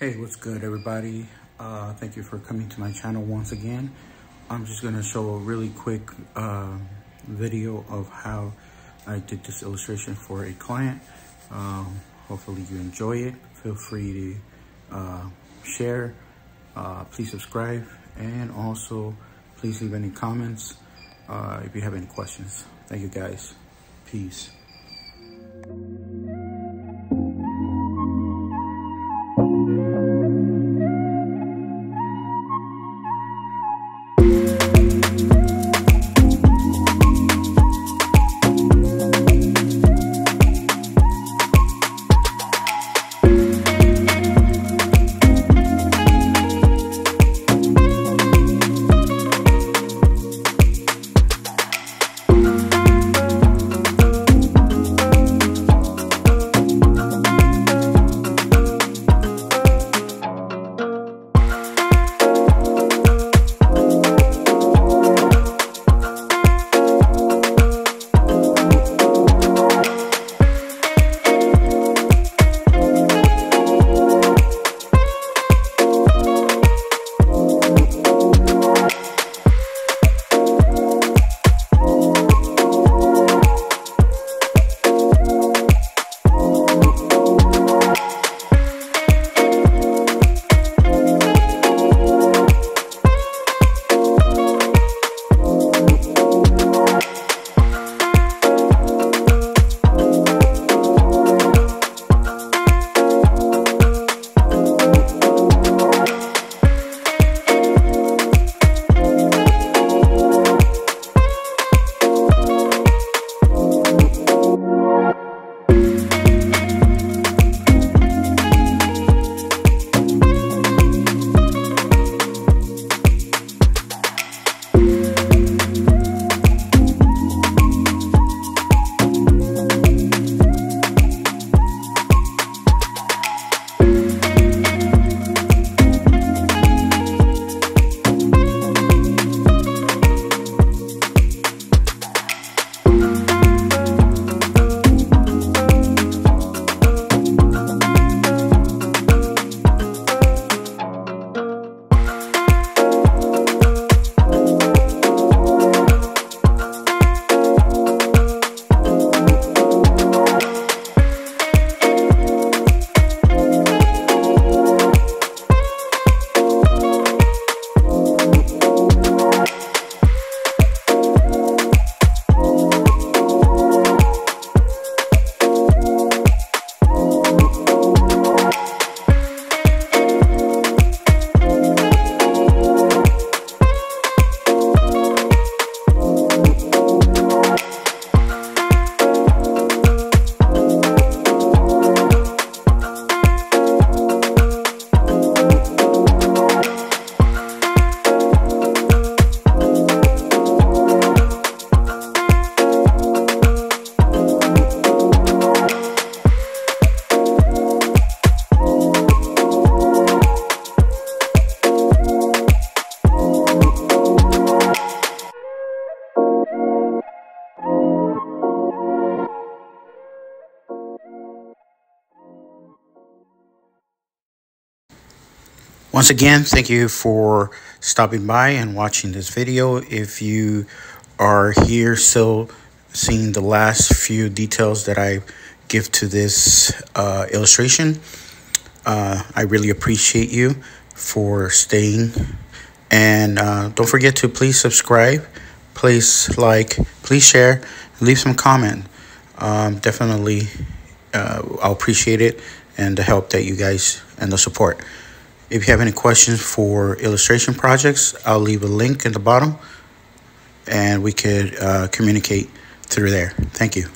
Hey, what's good everybody? Uh, thank you for coming to my channel once again. I'm just gonna show a really quick uh, video of how I did this illustration for a client. Um, hopefully you enjoy it. Feel free to uh, share, uh, please subscribe, and also please leave any comments uh, if you have any questions. Thank you guys. Peace. Once again, thank you for stopping by and watching this video. If you are here still seeing the last few details that I give to this uh, illustration, uh, I really appreciate you for staying. And uh, don't forget to please subscribe, please like, please share, leave some comment. Um, definitely, uh, I'll appreciate it and the help that you guys and the support. If you have any questions for illustration projects, I'll leave a link in the bottom and we could uh, communicate through there. Thank you.